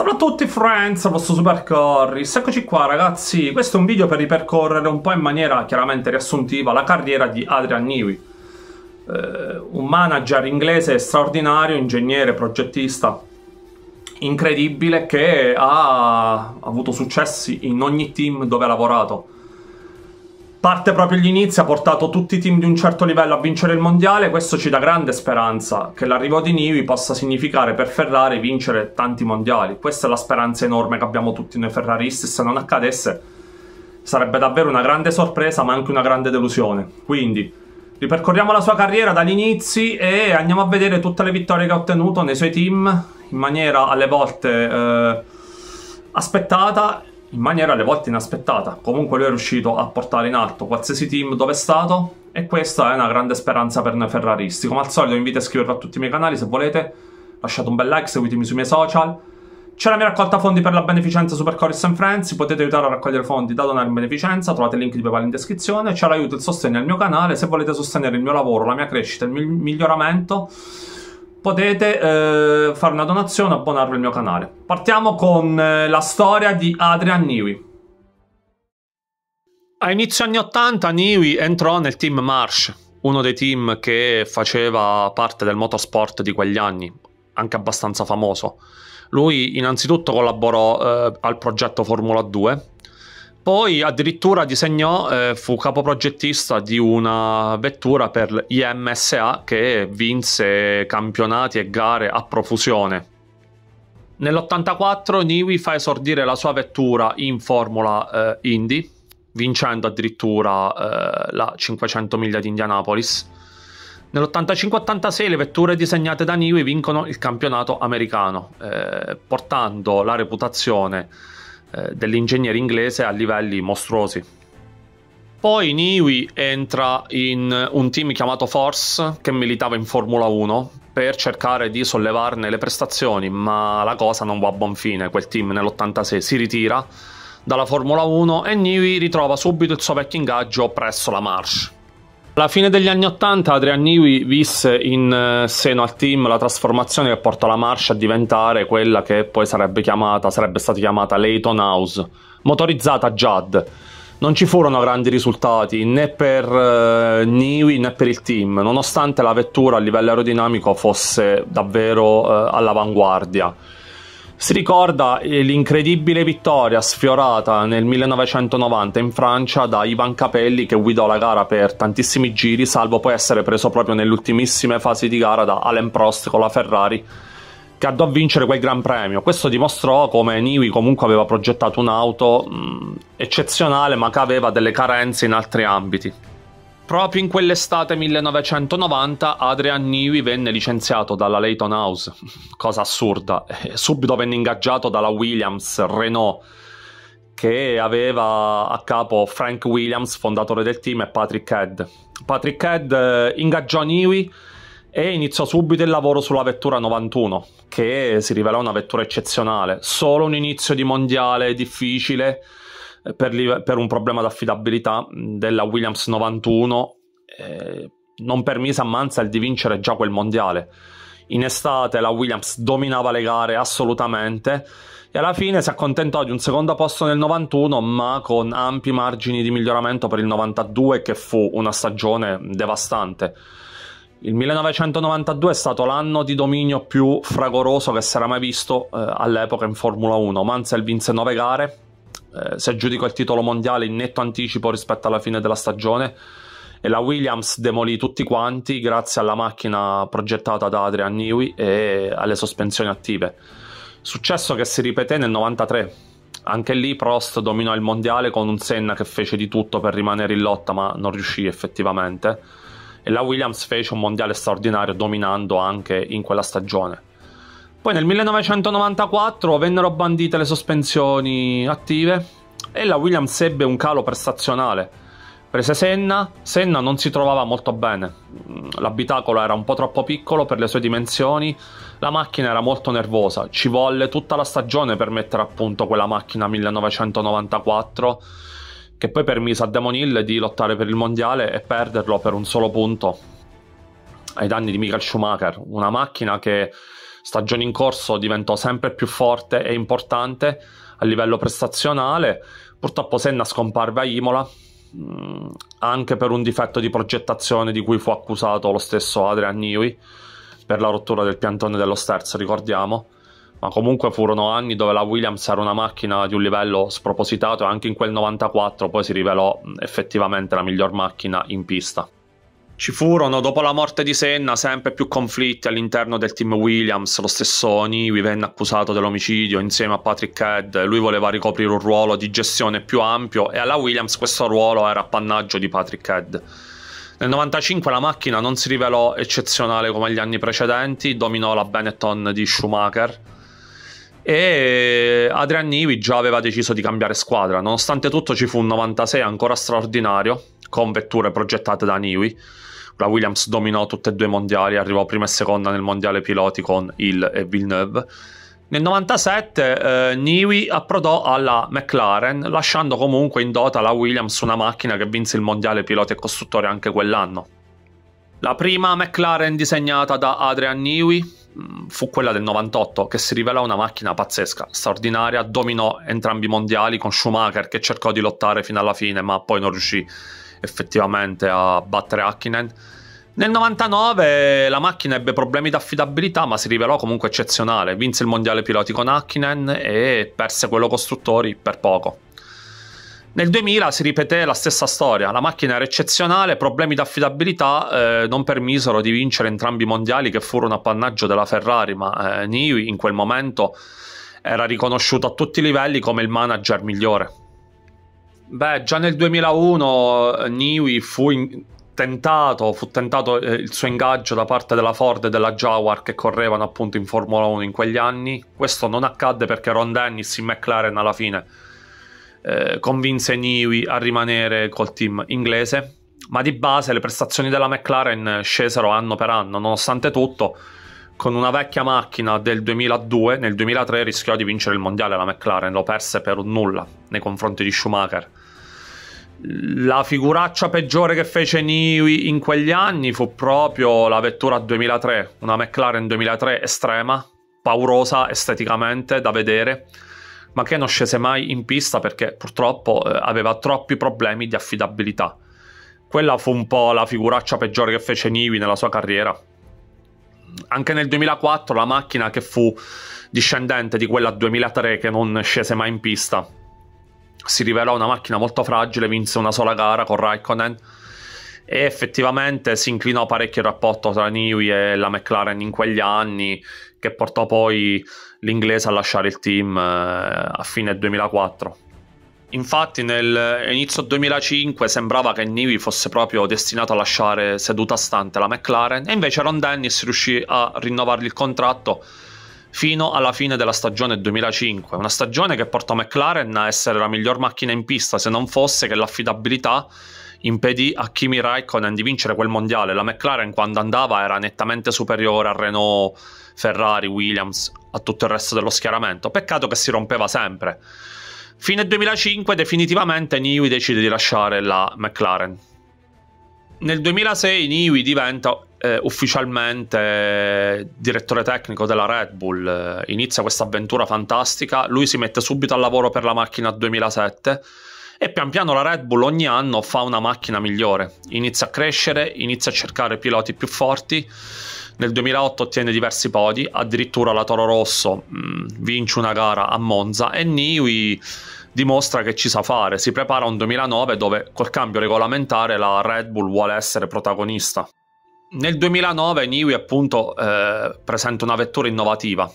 Salve a tutti friends, vostro Super Corris, eccoci qua ragazzi, questo è un video per ripercorrere un po' in maniera chiaramente riassuntiva la carriera di Adrian Newey, eh, un manager inglese straordinario, ingegnere, progettista, incredibile che ha avuto successi in ogni team dove ha lavorato parte proprio agli inizi, ha portato tutti i team di un certo livello a vincere il mondiale. Questo ci dà grande speranza che l'arrivo di Nivi possa significare per Ferrari vincere tanti mondiali. Questa è la speranza enorme che abbiamo tutti noi ferraristi. Se non accadesse, sarebbe davvero una grande sorpresa, ma anche una grande delusione. Quindi, ripercorriamo la sua carriera dagli inizi e andiamo a vedere tutte le vittorie che ha ottenuto nei suoi team in maniera alle volte eh, aspettata in maniera alle volte inaspettata. Comunque lui è riuscito a portare in alto qualsiasi team dove è stato e questa è una grande speranza per noi ferraristi. Come al solito vi invito a iscrivervi a tutti i miei canali se volete, lasciate un bel like, seguitemi sui miei social. C'è la mia raccolta fondi per la beneficenza Super Chorus and Friends, potete aiutare a raccogliere fondi da donare in beneficenza, trovate il link di PayPal in descrizione, c'è l'aiuto e il sostegno al mio canale, se volete sostenere il mio lavoro, la mia crescita, il mio miglioramento potete eh, fare una donazione e abbonarvi al mio canale. Partiamo con eh, la storia di Adrian Newey. A inizio anni 80 Newey entrò nel team Marsh, uno dei team che faceva parte del motorsport di quegli anni, anche abbastanza famoso. Lui innanzitutto collaborò eh, al progetto Formula 2 poi addirittura disegnò, eh, fu capoprogettista di una vettura per l'IMSA che vinse campionati e gare a profusione. Nell'84 Niwi fa esordire la sua vettura in Formula eh, Indy, vincendo addirittura eh, la 500 miglia di Indianapolis. Nell'85-86 le vetture disegnate da Niwi vincono il campionato americano, eh, portando la reputazione eh, dell'ingegnere inglese a livelli mostruosi. Poi Niwi entra in un team chiamato Force che militava in Formula 1 per cercare di sollevarne le prestazioni, ma la cosa non va a buon fine. Quel team nell'86 si ritira dalla Formula 1 e Niwi ritrova subito il suo vecchio ingaggio presso la Marsh. Alla fine degli anni Ottanta Adrian Newey visse in eh, seno al team la trasformazione che portò la Marsh a diventare quella che poi sarebbe chiamata, sarebbe stata chiamata Layton House, motorizzata JAD. Non ci furono grandi risultati né per uh, Newey né per il team, nonostante la vettura a livello aerodinamico fosse davvero uh, all'avanguardia. Si ricorda eh, l'incredibile vittoria sfiorata nel 1990 in Francia da Ivan Capelli che guidò la gara per tantissimi giri, salvo poi essere preso proprio nelle ultimissime fasi di gara da Alain Prost con la Ferrari che andò a vincere quel Gran Premio. Questo dimostrò come Niwi comunque aveva progettato un'auto mh, eccezionale ma che aveva delle carenze in altri ambiti. Proprio in quell'estate 1990 Adrian Newey venne licenziato dalla Layton House, cosa assurda, subito venne ingaggiato dalla Williams Renault che aveva a capo Frank Williams, fondatore del team, e Patrick Head. Patrick Head eh, ingaggiò Newey e iniziò subito il lavoro sulla vettura 91, che si rivelò una vettura eccezionale. Solo un inizio di mondiale difficile, per, per un problema d'affidabilità della Williams 91 eh, non permise a Mansell di vincere già quel mondiale. In estate la Williams dominava le gare assolutamente e alla fine si accontentò di un secondo posto nel 91 ma con ampi margini di miglioramento per il 92 che fu una stagione devastante. Il 1992 è stato l'anno di dominio più fragoroso che si era mai visto eh, all'epoca in Formula 1. Mansell vinse 9 gare, eh, si aggiudicò il titolo mondiale in netto anticipo rispetto alla fine della stagione e la Williams demolì tutti quanti grazie alla macchina progettata da Adrian Newey e alle sospensioni attive. Successo che si ripeté nel 93. Anche lì Prost dominò il mondiale con un Senna che fece di tutto per rimanere in lotta ma non riuscì effettivamente e la Williams fece un mondiale straordinario dominando anche in quella stagione. Poi nel 1994 vennero bandite le sospensioni attive e la Williams ebbe un calo prestazionale. Prese Senna, Senna non si trovava molto bene, l'abitacolo era un po' troppo piccolo per le sue dimensioni, la macchina era molto nervosa, ci volle tutta la stagione per mettere a punto quella macchina 1994 che poi permise a Damon Hill di lottare per il mondiale e perderlo per un solo punto. Ai danni di Michael Schumacher, una macchina che stagione in corso diventò sempre più forte e importante a livello prestazionale. Purtroppo Senna scomparve a Imola, mh, anche per un difetto di progettazione di cui fu accusato lo stesso Adrian Newey per la rottura del piantone dello sterzo, ricordiamo. Ma comunque furono anni dove la Williams era una macchina di un livello spropositato e anche in quel 94 poi si rivelò effettivamente la miglior macchina in pista. Ci furono, dopo la morte di Senna, sempre più conflitti all'interno del team Williams. Lo stesso Niwi venne accusato dell'omicidio insieme a Patrick Head. Lui voleva ricoprire un ruolo di gestione più ampio e alla Williams questo ruolo era appannaggio di Patrick Head. Nel 95 la macchina non si rivelò eccezionale come gli anni precedenti, dominò la Benetton di Schumacher e Adrian Newey già aveva deciso di cambiare squadra. Nonostante tutto ci fu un 96 ancora straordinario con vetture progettate da Newey la Williams dominò tutte e due i mondiali, arrivò prima e seconda nel mondiale piloti con Hill e Villeneuve. Nel 97 eh, Newey approdò alla McLaren, lasciando comunque in dota la Williams una macchina che vinse il mondiale piloti e costruttori anche quell'anno. La prima McLaren disegnata da Adrian Newey mm, fu quella del 98, che si rivelò una macchina pazzesca, straordinaria, dominò entrambi i mondiali con Schumacher che cercò di lottare fino alla fine, ma poi non riuscì effettivamente a battere Hakkinen. Nel 99 la macchina ebbe problemi di affidabilità, ma si rivelò comunque eccezionale. Vinse il mondiale piloti con Hakkinen e perse quello costruttori per poco. Nel 2000 si ripeté la stessa storia, la macchina era eccezionale, problemi di affidabilità eh, non permisero di vincere entrambi i mondiali che furono appannaggio della Ferrari, ma eh, Newey in quel momento era riconosciuto a tutti i livelli come il manager migliore. Beh, già nel 2001 eh, Niwi fu in... tentato, fu tentato eh, il suo ingaggio da parte della Ford e della Jaguar che correvano appunto in Formula 1 in quegli anni. Questo non accadde perché Ron Dennis in McLaren alla fine eh, convinse Niwi a rimanere col team inglese, ma di base le prestazioni della McLaren scesero anno per anno, nonostante tutto con una vecchia macchina del 2002, nel 2003 rischiò di vincere il mondiale la McLaren, lo perse per un nulla nei confronti di Schumacher. La figuraccia peggiore che fece Niwi in quegli anni fu proprio la vettura 2003, una McLaren 2003 estrema, paurosa esteticamente da vedere, ma che non scese mai in pista perché purtroppo eh, aveva troppi problemi di affidabilità. Quella fu un po' la figuraccia peggiore che fece Niwi nella sua carriera anche nel 2004 la macchina che fu discendente di quella 2003 che non scese mai in pista si rivelò una macchina molto fragile, vinse una sola gara con Raikkonen e effettivamente si inclinò parecchio il rapporto tra Newey e la McLaren in quegli anni che portò poi l'inglese a lasciare il team eh, a fine 2004. Infatti nell'inizio 2005 sembrava che Nivi fosse proprio destinato a lasciare seduta stante la McLaren e invece Ron Dennis riuscì a rinnovargli il contratto fino alla fine della stagione 2005, una stagione che portò McLaren a essere la miglior macchina in pista se non fosse che l'affidabilità impedì a Kimi Raikkonen di vincere quel mondiale. La McLaren quando andava era nettamente superiore a Renault, Ferrari, Williams, a tutto il resto dello schieramento. Peccato che si rompeva sempre. Fine 2005 definitivamente Niwi decide di lasciare la McLaren. Nel 2006 Niwi diventa eh, ufficialmente direttore tecnico della Red Bull, eh, inizia questa avventura fantastica, lui si mette subito al lavoro per la macchina 2007 e pian piano la Red Bull ogni anno fa una macchina migliore, inizia a crescere, inizia a cercare piloti più forti nel 2008 ottiene diversi podi, addirittura la Toro Rosso mh, mm, vince una gara a Monza e Niwi dimostra che ci sa fare. Si prepara un 2009 dove col cambio regolamentare la Red Bull vuole essere protagonista. Nel 2009 Niwi appunto eh, presenta una vettura innovativa.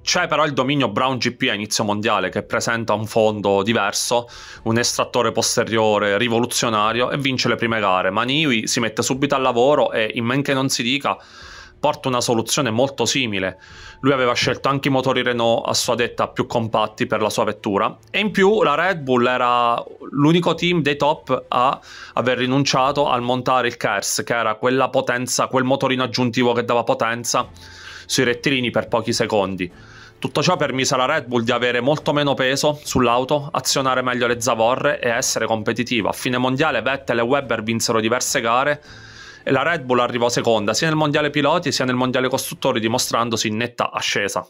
C'è però il dominio Brown GP a inizio mondiale che presenta un fondo diverso, un estrattore posteriore rivoluzionario e vince le prime gare, ma Niwi si mette subito al lavoro e in men che non si dica porta una soluzione molto simile. Lui aveva scelto anche i motori Renault a sua detta più compatti per la sua vettura e in più la Red Bull era l'unico team dei top a aver rinunciato al montare il KERS, che era quella potenza, quel motorino aggiuntivo che dava potenza sui rettilini per pochi secondi. Tutto ciò permise alla Red Bull di avere molto meno peso sull'auto, azionare meglio le zavorre e essere competitiva. A fine mondiale Vettel e Webber vinsero diverse gare e la Red Bull arrivò seconda sia nel mondiale piloti sia nel mondiale costruttori dimostrandosi in netta ascesa.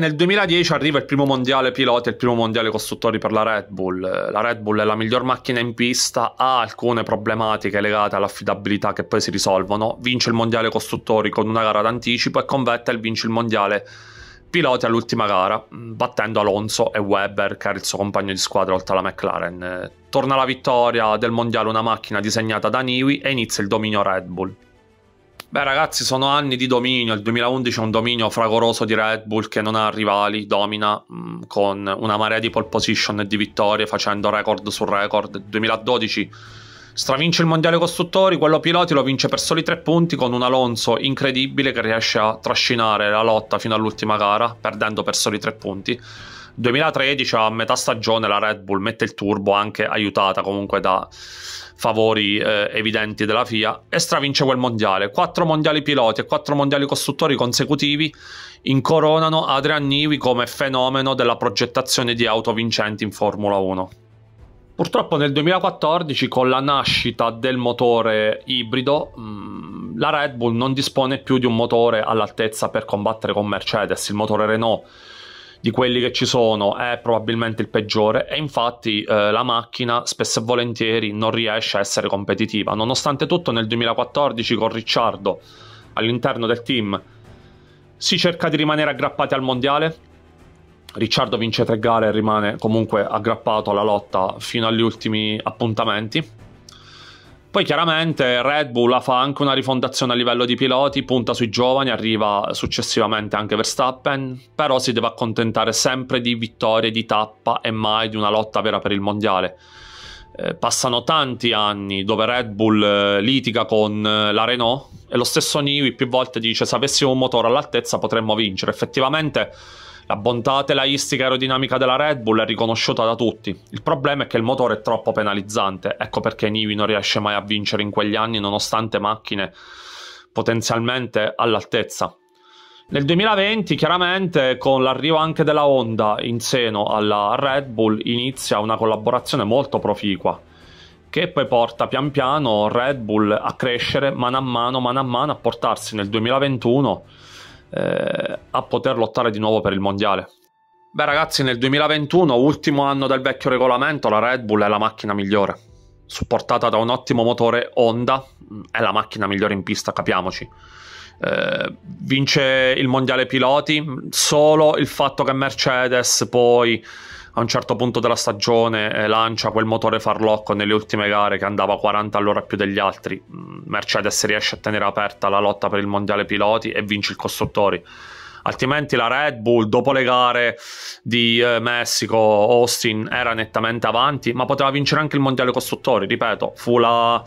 Nel 2010 arriva il primo mondiale piloti e il primo mondiale costruttori per la Red Bull. La Red Bull è la miglior macchina in pista, ha alcune problematiche legate all'affidabilità che poi si risolvono. Vince il mondiale costruttori con una gara d'anticipo e con Vettel vince il mondiale piloti all'ultima gara, battendo Alonso e Webber, che era il suo compagno di squadra oltre alla McLaren. Torna la vittoria del mondiale una macchina disegnata da Niwi e inizia il dominio Red Bull. Beh ragazzi, sono anni di dominio, il 2011 è un dominio fragoroso di Red Bull che non ha rivali, domina mh, mm, con una marea di pole position e di vittorie facendo record su record. Il 2012 stravince il mondiale costruttori, quello piloti lo vince per soli tre punti con un Alonso incredibile che riesce a trascinare la lotta fino all'ultima gara, perdendo per soli tre punti. 2013 a metà stagione la Red Bull mette il turbo anche aiutata comunque da favori eh, evidenti della FIA e stravince quel mondiale. Quattro mondiali piloti e quattro mondiali costruttori consecutivi incoronano Adrian Newey come fenomeno della progettazione di auto vincenti in Formula 1. Purtroppo nel 2014 con la nascita del motore ibrido mm, la Red Bull non dispone più di un motore all'altezza per combattere con Mercedes, il motore Renault di quelli che ci sono è probabilmente il peggiore e infatti eh, la macchina spesso e volentieri non riesce a essere competitiva. Nonostante tutto nel 2014 con Ricciardo all'interno del team si cerca di rimanere aggrappati al mondiale. Ricciardo vince tre gare e rimane comunque aggrappato alla lotta fino agli ultimi appuntamenti. Poi chiaramente Red Bull fa anche una rifondazione a livello di piloti, punta sui giovani, arriva successivamente anche Verstappen, però si deve accontentare sempre di vittorie di tappa e mai di una lotta vera per il mondiale. Eh, passano tanti anni dove Red Bull eh, litiga con eh, la Renault e lo stesso Niwi più volte dice se avessimo un motore all'altezza potremmo vincere. Effettivamente la bontà telaistica aerodinamica della Red Bull è riconosciuta da tutti. Il problema è che il motore è troppo penalizzante, ecco perché Nivi non riesce mai a vincere in quegli anni nonostante macchine potenzialmente all'altezza. Nel 2020, chiaramente, con l'arrivo anche della Honda in seno alla Red Bull, inizia una collaborazione molto proficua, che poi porta pian piano Red Bull a crescere mano a mano, mano a mano, a portarsi nel 2021 eh, a poter lottare di nuovo per il mondiale. Beh ragazzi, nel 2021, ultimo anno del vecchio regolamento, la Red Bull è la macchina migliore. Supportata da un ottimo motore Honda, è la macchina migliore in pista, capiamoci. Eh, vince il mondiale piloti, solo il fatto che Mercedes poi a un certo punto della stagione eh, lancia quel motore farlocco nelle ultime gare che andava a 40 all'ora più degli altri. Mm, Mercedes riesce a tenere aperta la lotta per il mondiale piloti e vince il costruttori. Altrimenti la Red Bull, dopo le gare di eh, Messico, Austin, era nettamente avanti, ma poteva vincere anche il mondiale costruttori. Ripeto, fu la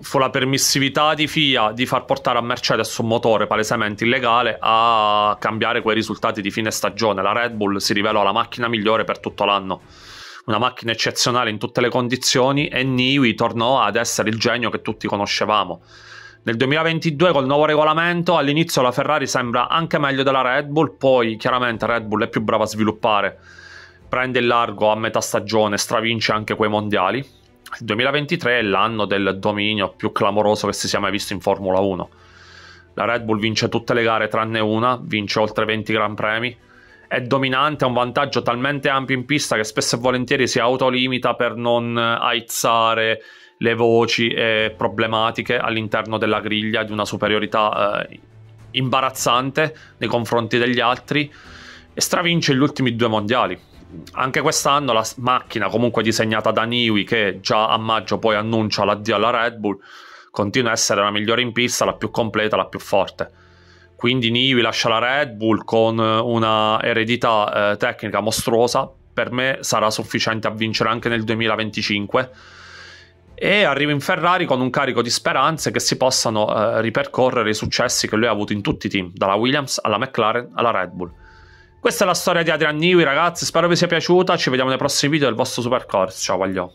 fu la permissività di FIA di far portare a Mercedes un motore palesemente illegale a cambiare quei risultati di fine stagione. La Red Bull si rivelò la macchina migliore per tutto l'anno. Una macchina eccezionale in tutte le condizioni e Niwi tornò ad essere il genio che tutti conoscevamo. Nel 2022 col nuovo regolamento all'inizio la Ferrari sembra anche meglio della Red Bull, poi chiaramente Red Bull è più brava a sviluppare, prende il largo a metà stagione, stravince anche quei mondiali il 2023 è l'anno del dominio più clamoroso che si sia mai visto in Formula 1. La Red Bull vince tutte le gare tranne una, vince oltre 20 Gran Premi, è dominante, ha un vantaggio talmente ampio in pista che spesso e volentieri si autolimita per non aizzare le voci e problematiche all'interno della griglia di una superiorità eh, imbarazzante nei confronti degli altri e stravince gli ultimi due mondiali anche quest'anno la macchina comunque disegnata da Niwi che già a maggio poi annuncia l'addio alla Red Bull continua a essere la migliore in pista, la più completa, la più forte. Quindi Niwi lascia la Red Bull con una eredità eh, tecnica mostruosa, per me sarà sufficiente a vincere anche nel 2025 e arriva in Ferrari con un carico di speranze che si possano eh, ripercorrere i successi che lui ha avuto in tutti i team, dalla Williams alla McLaren alla Red Bull. Questa è la storia di Adrian Newey, ragazzi. Spero vi sia piaciuta. Ci vediamo nei prossimi video del vostro Supercourse. Ciao, Guagliò.